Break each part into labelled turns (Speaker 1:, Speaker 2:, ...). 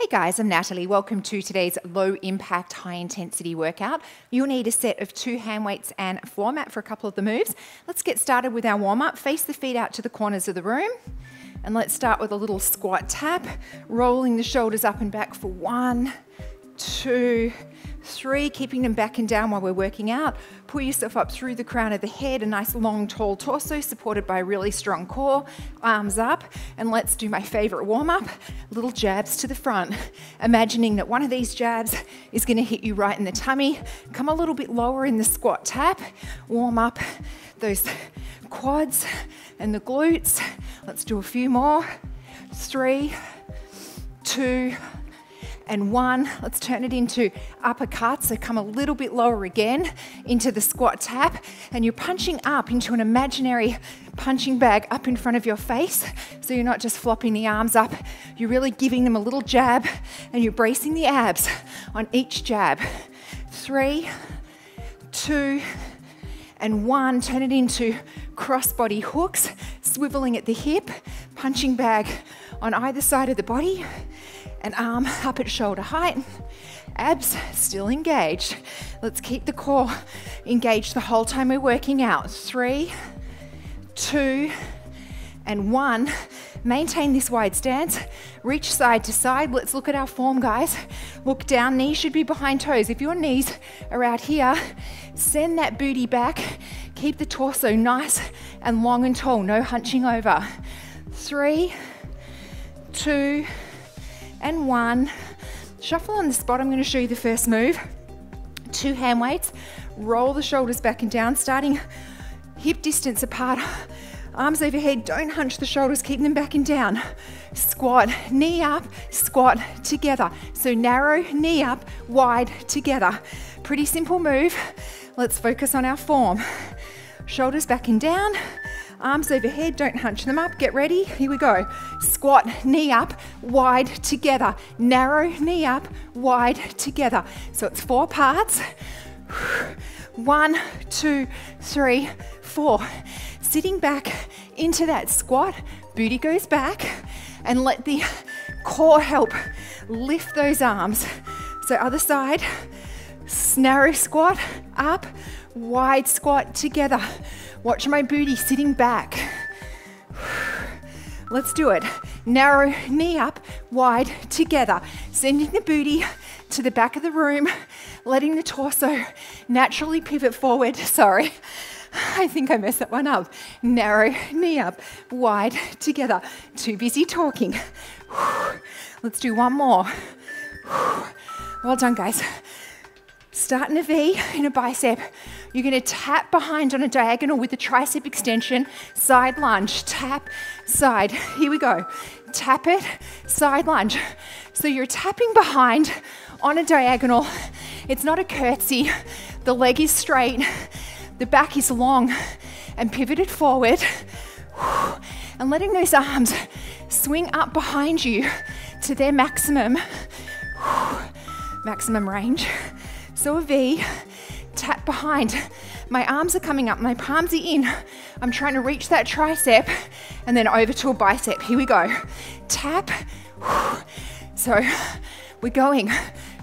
Speaker 1: Hey guys, I'm Natalie. Welcome to today's low impact, high intensity workout. You'll need a set of two hand weights and a floor mat for a couple of the moves. Let's get started with our warm up. Face the feet out to the corners of the room. And let's start with a little squat tap, rolling the shoulders up and back for one, two, three, keeping them back and down while we're working out. Pull yourself up through the crown of the head, a nice long, tall torso supported by a really strong core, arms up. And let's do my favorite warm up little jabs to the front. Imagining that one of these jabs is going to hit you right in the tummy. Come a little bit lower in the squat tap, warm up those quads and the glutes. Let's do a few more. Three, two, and one. Let's turn it into uppercut. So come a little bit lower again into the squat tap. And you're punching up into an imaginary punching bag up in front of your face. So you're not just flopping the arms up, you're really giving them a little jab and you're bracing the abs on each jab. Three, two, and one. Turn it into crossbody hooks, swiveling at the hip, punching bag on either side of the body and arm up at shoulder height. Abs still engaged. Let's keep the core engaged the whole time we're working out. Three, two, and one. Maintain this wide stance. Reach side to side. Let's look at our form, guys. Look down. Knees should be behind toes. If your knees are out here, send that booty back. Keep the torso nice and long and tall. No hunching over. Three, two, and one. Shuffle on the spot. I'm going to show you the first move. Two hand weights. Roll the shoulders back and down, starting hip distance apart. Arms overhead. Don't hunch the shoulders. Keep them back and down. Squat, knee up, squat together. So narrow, knee up, wide together. Pretty simple move. Let's focus on our form. Shoulders back and down. Arms overhead, don't hunch them up. Get ready. Here we go. Squat, knee up, wide together. Narrow, knee up, wide together. So it's four parts. One, two, three, four. Sitting back into that squat, booty goes back, and let the core help lift those arms. So, other side, narrow squat, up, wide squat together. Watch my booty sitting back. Let's do it. Narrow knee up, wide together. Sending the booty to the back of the room, letting the torso naturally pivot forward. Sorry, I think I messed that one up. Narrow knee up, wide together. Too busy talking. Let's do one more. Well done, guys. Starting a V in a bicep. You're going to tap behind on a diagonal with the tricep extension, side lunge, tap, side. Here we go. Tap it, side lunge. So you're tapping behind on a diagonal. It's not a curtsy. The leg is straight, the back is long and pivoted forward. And letting those arms swing up behind you to their maximum maximum range. So a V tap behind. My arms are coming up, my palms are in. I'm trying to reach that tricep and then over to a bicep. Here we go. Tap. So we're going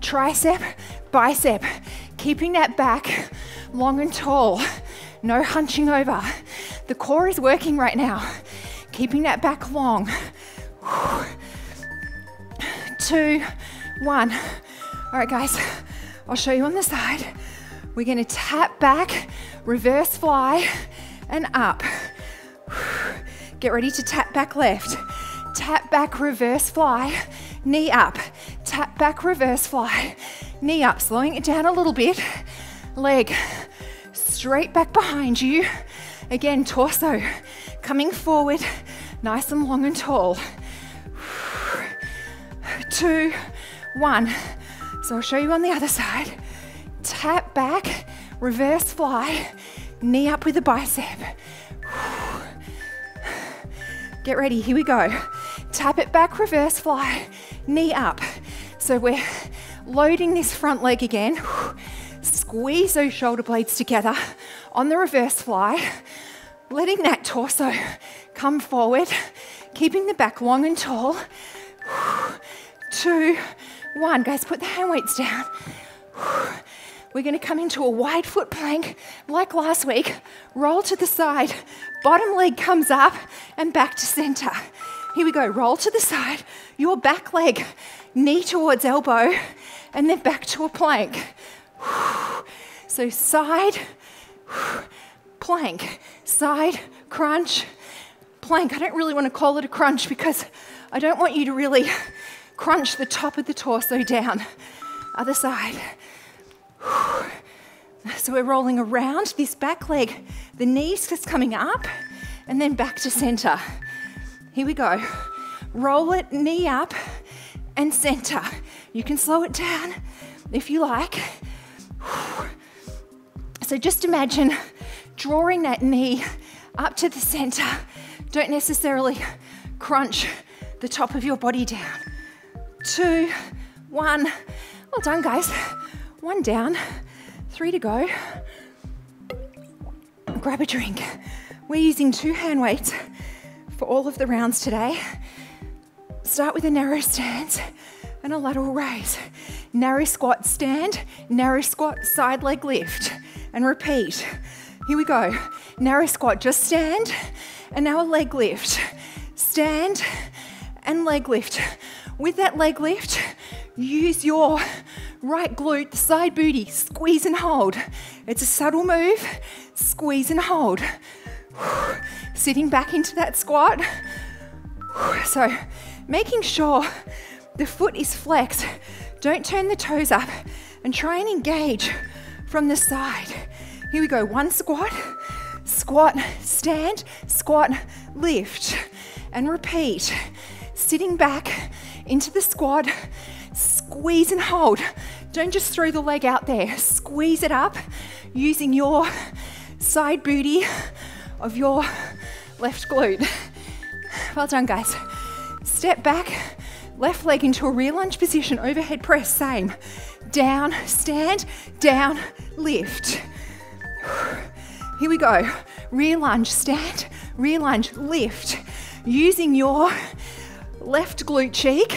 Speaker 1: tricep, bicep, keeping that back long and tall. No hunching over. The core is working right now. Keeping that back long. Two, one. All right, guys, I'll show you on the side. We're going to tap back, reverse fly, and up. Get ready to tap back left. Tap back, reverse fly, knee up. Tap back, reverse fly, knee up. Slowing it down a little bit. Leg straight back behind you. Again, torso coming forward, nice and long and tall. Two, one. So I'll show you on the other side tap back, reverse fly, knee up with the bicep. Get ready, here we go. Tap it back, reverse fly, knee up. So we're loading this front leg again. Squeeze those shoulder blades together on the reverse fly, letting that torso come forward, keeping the back long and tall. two, one. Guys, put the hand weights down. We're going to come into a wide foot plank like last week. Roll to the side. Bottom leg comes up and back to center. Here we go. Roll to the side. Your back leg, knee towards elbow, and then back to a plank. So side, plank, side, crunch, plank. I don't really want to call it a crunch because I don't want you to really crunch the top of the torso down. Other side. So we're rolling around this back leg, the knees just coming up, and then back to center. Here we go. Roll it, knee up, and center. You can slow it down if you like. So just imagine drawing that knee up to the center. Don't necessarily crunch the top of your body down. Two, one. Well done, guys. One down, three to go. Grab a drink. We're using two hand weights for all of the rounds today. Start with a narrow stance and a lateral raise. Narrow squat, stand, narrow squat, side leg lift, and repeat. Here we go. Narrow squat, just stand, and now a leg lift. Stand and leg lift. With that leg lift, use your right glute, the side booty, squeeze and hold. It's a subtle move, squeeze and hold. Sitting back into that squat. So, making sure the foot is flexed. Don't turn the toes up and try and engage from the side. Here we go. One squat, squat, stand, squat, lift, and repeat. Sitting back into the squat, squeeze and hold. Don't just throw the leg out there, squeeze it up using your side booty of your left glute. Well done, guys. Step back, left leg into a rear lunge position, overhead press, same. Down, stand, down, lift. Here we go. Rear lunge, stand, rear lunge, lift. Using your left glute cheek,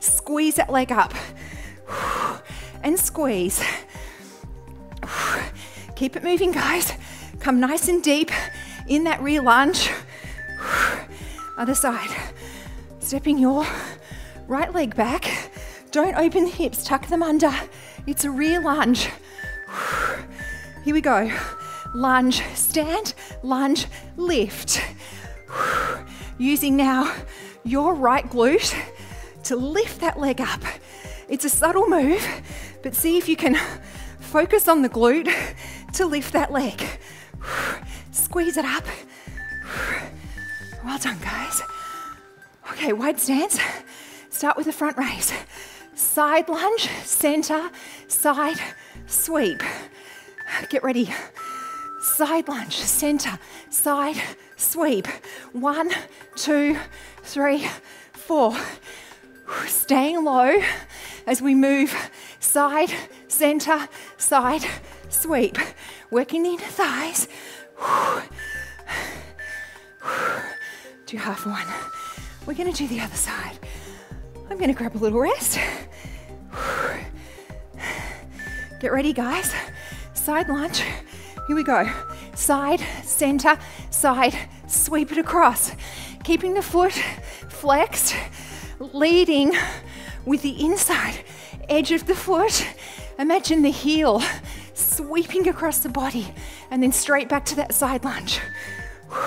Speaker 1: squeeze that leg up and squeeze. Keep it moving, guys. Come nice and deep in that rear lunge. Other side. Stepping your right leg back. Don't open the hips, tuck them under. It's a rear lunge. Here we go. Lunge, stand, lunge, lift. Using now your right glute to lift that leg up. It's a subtle move, but see if you can focus on the glute to lift that leg. Squeeze it up. Well done, guys. Okay, wide stance. Start with the front raise. Side lunge, center, side, sweep. Get ready. Side lunge, center, side, sweep. One, two, three, four. Staying low as we move side, center, side, sweep. Working the inner thighs. Do half one. We're going to do the other side. I'm going to grab a little rest. Get ready, guys. Side lunge. Here we go. Side, center, side, sweep it across. Keeping the foot flexed, leading with the inside edge of the foot. Imagine the heel sweeping across the body and then straight back to that side lunge. All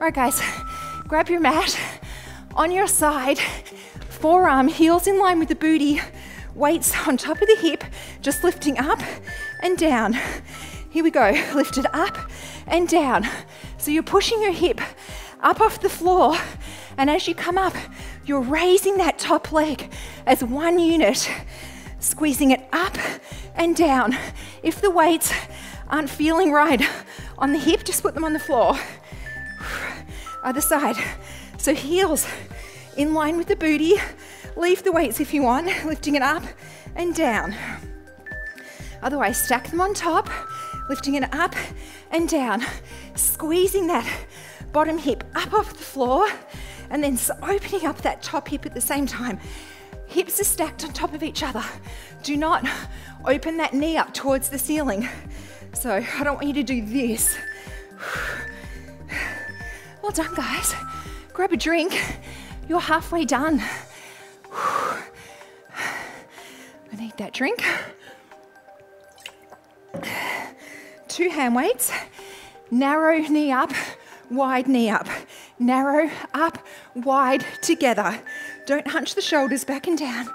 Speaker 1: right, guys, grab your mat on your side, forearm, heels in line with the booty, weights on top of the hip, just lifting up and down. Here we go, lift it up and down. So you're pushing your hip up off the floor, and as you come up, you're raising that top leg as one unit, squeezing it up and down. If the weights aren't feeling right on the hip, just put them on the floor. Other side. So heels in line with the booty. Leave the weights if you want, lifting it up and down. Otherwise, stack them on top, lifting it up and down, squeezing that bottom hip up off the floor and then opening up that top hip at the same time. Hips are stacked on top of each other. Do not open that knee up towards the ceiling. So I don't want you to do this. Well done, guys. Grab a drink. You're halfway done. I need that drink. Two hand weights. Narrow knee up, wide knee up. Narrow up, wide together. Don't hunch the shoulders back and down.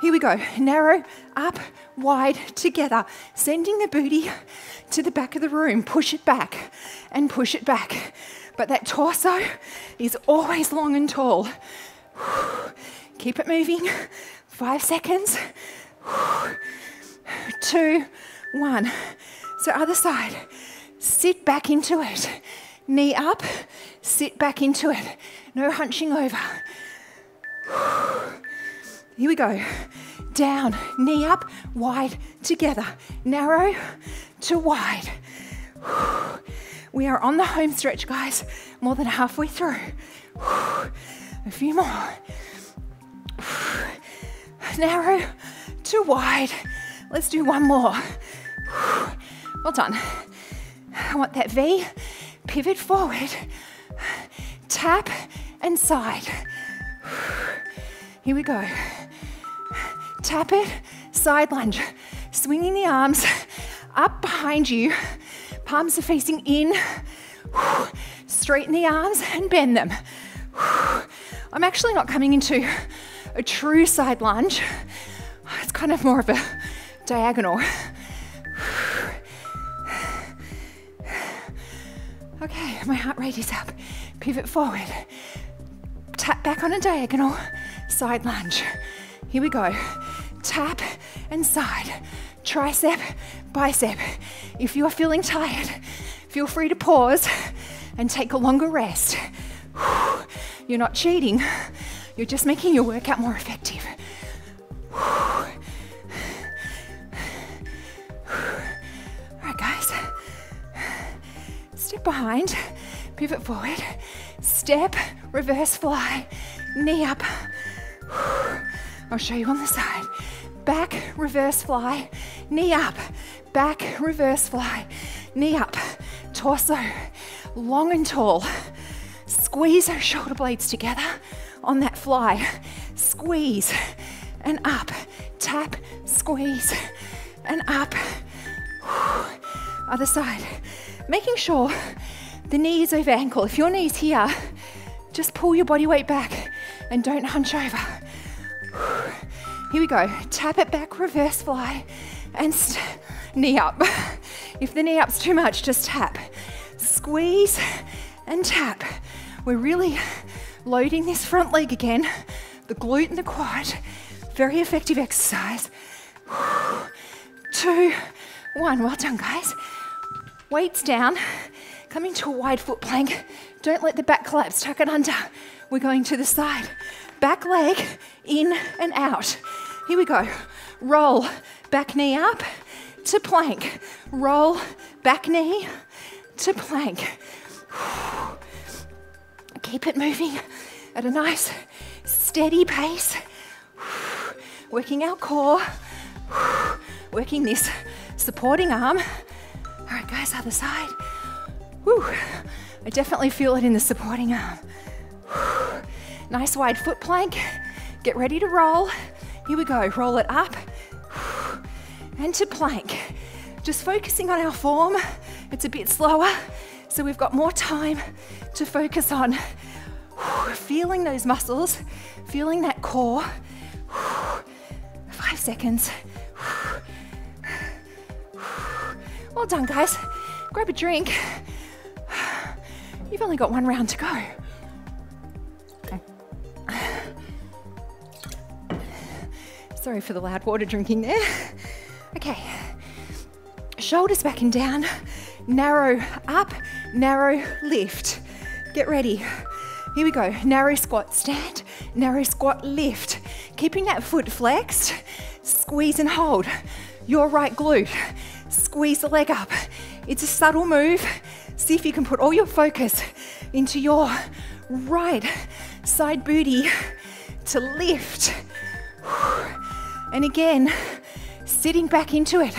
Speaker 1: Here we go. Narrow, up, wide, together. Sending the booty to the back of the room. Push it back and push it back. But that torso is always long and tall. Keep it moving. Five seconds. Two, one. So, other side. Sit back into it. Knee up, sit back into it. No hunching over. Here we go. Down, knee up, wide, together. Narrow to wide. We are on the home stretch, guys. More than halfway through. A few more. Narrow to wide. Let's do one more. Well done. I want that V. Pivot forward. Tap and side. Here we go. Tap it, side lunge. Swinging the arms up behind you. Palms are facing in. Straighten the arms and bend them. I'm actually not coming into a true side lunge. It's kind of more of a diagonal. Okay, my heart rate is up. Pivot forward. Tap back on a diagonal. Side lunge. Here we go. Tap and side. Tricep, bicep. If you are feeling tired, feel free to pause and take a longer rest. You're not cheating, you're just making your workout more effective. Behind, pivot forward, step, reverse fly, knee up. I'll show you on the side. Back, reverse fly, knee up. Back, reverse fly, knee up. Torso long and tall. Squeeze those shoulder blades together on that fly. Squeeze and up. Tap, squeeze and up. Other side. Making sure the knee is over ankle. If your knee's here, just pull your body weight back and don't hunch over. Here we go. Tap it back, reverse fly, and knee up. If the knee up's too much, just tap. Squeeze and tap. We're really loading this front leg again, the glute and the quad. Very effective exercise. Two, one. Well done, guys. Weights down. Coming to a wide foot plank. Don't let the back collapse. Tuck it under. We're going to the side. Back leg in and out. Here we go. Roll. Back knee up to plank. Roll. Back knee to plank. Keep it moving at a nice steady pace. Working our core, working this supporting arm. All right, guys, other side. Whew. I definitely feel it in the supporting uh, arm. Nice wide foot plank. Get ready to roll. Here we go. Roll it up and to plank. Just focusing on our form. It's a bit slower, so we've got more time to focus on feeling those muscles, feeling that core. Five seconds. Well done, guys. Grab a drink. You've only got one round to go. Sorry for the loud water drinking there. Okay. Shoulders back and down. Narrow up, narrow lift. Get ready. Here we go. Narrow squat stand, narrow squat lift. Keeping that foot flexed. Squeeze and hold. Your right glute. Squeeze the leg up. It's a subtle move. See if you can put all your focus into your right side booty to lift. And again, sitting back into it,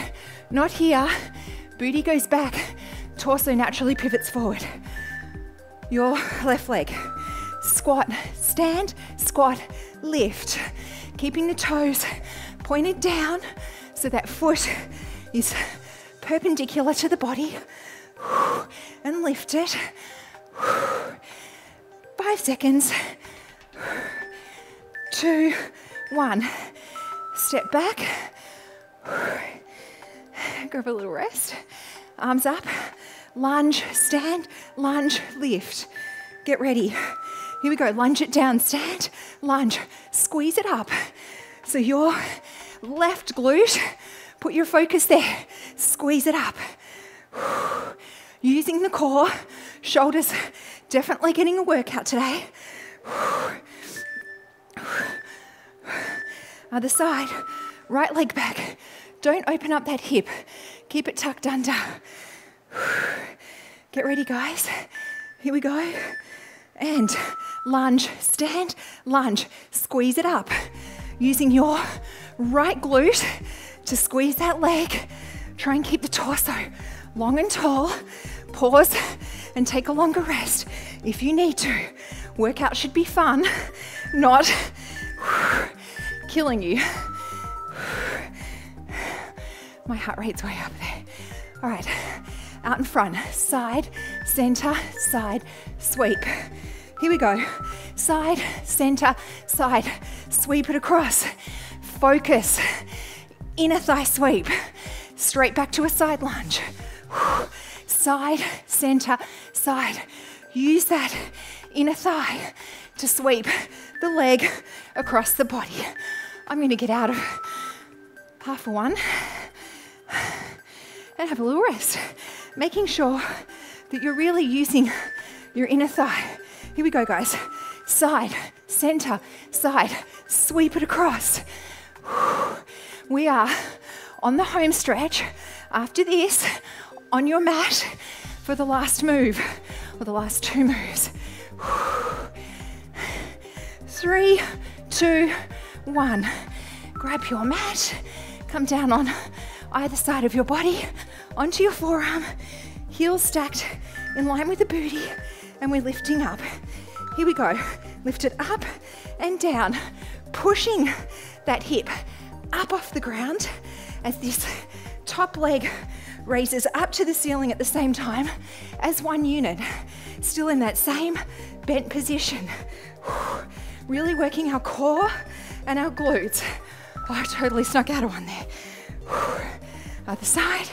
Speaker 1: not here. Booty goes back, torso naturally pivots forward. Your left leg. Squat, stand, squat, lift. Keeping the toes pointed down so that foot is perpendicular to the body. And lift it. Five seconds. Two, one. Step back. Grab a little rest. Arms up. Lunge, stand, lunge, lift. Get ready. Here we go. Lunge it down, stand, lunge. Squeeze it up. So your left glute, put your focus there. Squeeze it up. Using the core, shoulders definitely getting a workout today. Other side, right leg back. Don't open up that hip. Keep it tucked under. Get ready, guys. Here we go. And lunge, stand, lunge. Squeeze it up. Using your right glute to squeeze that leg. Try and keep the torso long and tall. Pause and take a longer rest if you need to. Workout should be fun, not killing you. My heart rate's way up there. All right, out in front, side, center, side, sweep. Here we go. Side, center, side, sweep it across. Focus. Inner thigh sweep. Straight back to a side lunge. Side, center, side. Use that inner thigh to sweep the leg across the body. I'm going to get out of half a one and have a little rest, making sure that you're really using your inner thigh. Here we go, guys. Side, center, side, sweep it across. We are on the home stretch. After this, on your mat for the last move, or the last two moves. Three, two, one. Grab your mat, come down on either side of your body, onto your forearm, heels stacked in line with the booty, and we're lifting up. Here we go. Lift it up and down, pushing that hip up off the ground as this top leg raises up to the ceiling at the same time as one unit, still in that same bent position. Really working our core and our glutes. Oh, I totally snuck out of one there. Other side.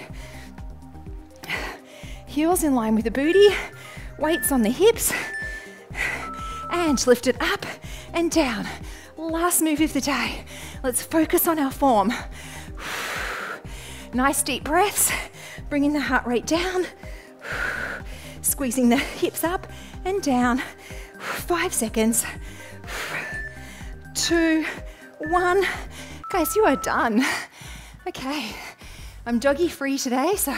Speaker 1: Heels in line with the booty, weights on the hips, and lift it up and down. Last move of the day. Let's focus on our form. Nice deep breaths, bringing the heart rate down, squeezing the hips up and down. Five seconds. Two, one. Guys, you are done. Okay, I'm doggy free today, so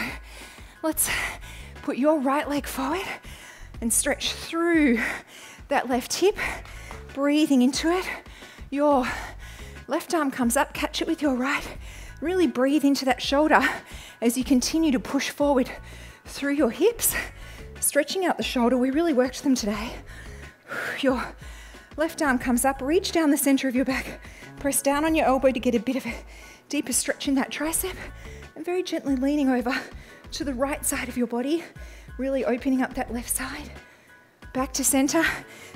Speaker 1: let's put your right leg forward and stretch through that left hip, breathing into it. Your left arm comes up, catch it with your right. Really breathe into that shoulder as you continue to push forward through your hips, stretching out the shoulder. We really worked them today. Your left arm comes up, reach down the center of your back, press down on your elbow to get a bit of a deeper stretch in that tricep, and very gently leaning over to the right side of your body, really opening up that left side. Back to center,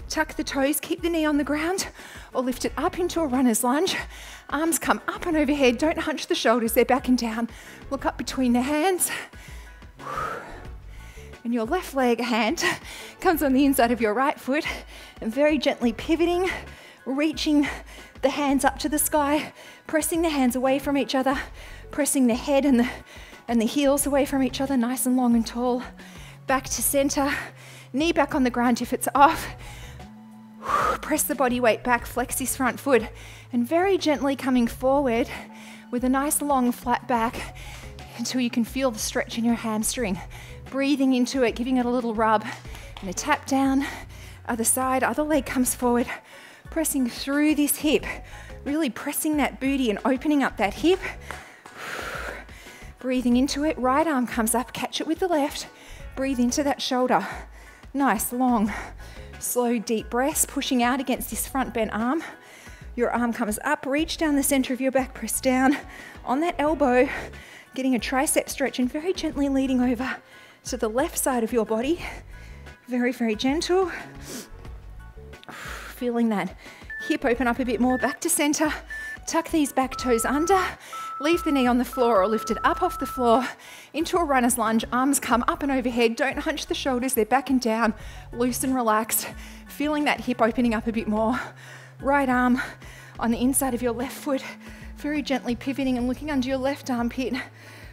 Speaker 1: tuck the toes, keep the knee on the ground, or lift it up into a runner's lunge. Arms come up and overhead, don't hunch the shoulders, they're back and down. Look up between the hands. And your left leg hand comes on the inside of your right foot, and very gently pivoting, reaching the hands up to the sky, pressing the hands away from each other, pressing the head and the, and the heels away from each other, nice and long and tall. Back to center, knee back on the ground if it's off. Press the body weight back, flex this front foot, and very gently coming forward with a nice long flat back. until you can feel the stretch in your hamstring. Breathing into it, giving it a little rub and a tap down. Other side, other leg comes forward, pressing through this hip, really pressing that booty and opening up that hip. Breathing into it, right arm comes up, catch it with the left. Breathe into that shoulder. Nice, long, slow, deep breaths, pushing out against this front bent arm. Your arm comes up, reach down the center of your back, press down on that elbow, getting a tricep stretch and very gently leading over to the left side of your body. Very, very gentle. Feeling that hip open up a bit more, back to center. Tuck these back toes under. Leave the knee on the floor or lift it up off the floor into a runner's lunge. Arms come up and overhead. Don't hunch the shoulders, they're back and down. Loose and relaxed. Feeling that hip opening up a bit more. Right arm on the inside of your left foot. Very gently pivoting and looking under your left armpit.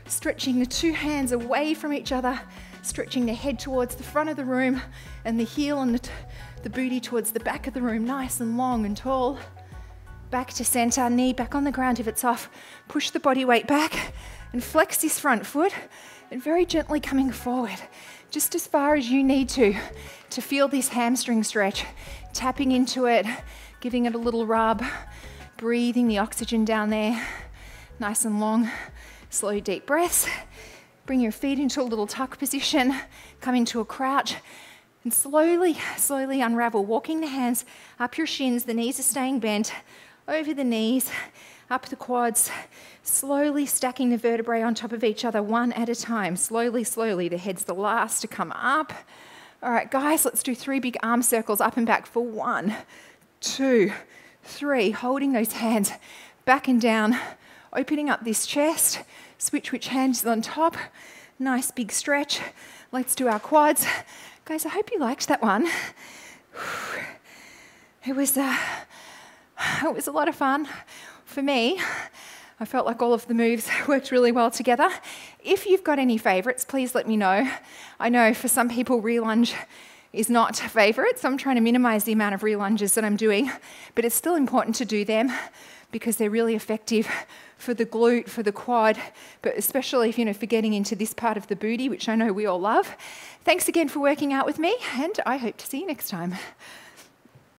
Speaker 1: Stretching the two hands away from each other. Stretching the head towards the front of the room and the heel and the, the booty towards the back of the room. Nice and long and tall back to center, knee back on the ground if it's off. Push the body weight back and flex this front foot and very gently coming forward, just as far as you need to, to feel this hamstring stretch. Tapping into it, giving it a little rub, breathing the oxygen down there, nice and long. Slow, deep breaths. Bring your feet into a little tuck position, come into a crouch. And slowly, slowly unravel, walking the hands up your shins, the knees are staying bent, over the knees, up the quads, slowly stacking the vertebrae on top of each other one at a time. Slowly, slowly. The head's the last to come up. All right, guys, let's do three big arm circles up and back for one, two, three. Holding those hands back and down, opening up this chest. Switch which hand is on top. Nice big stretch. Let's do our quads. Guys, I hope you liked that one. It was. Uh, it was a lot of fun for me. I felt like all of the moves worked really well together. If you've got any favourites, please let me know. I know for some people, rear lunge is not a favourite, so I'm trying to minimise the amount of rear lunges that I'm doing, but it's still important to do them because they're really effective for the glute, for the quad, but especially if you know for getting into this part of the booty, which I know we all love. Thanks again for working out with me, and I hope to see you next time.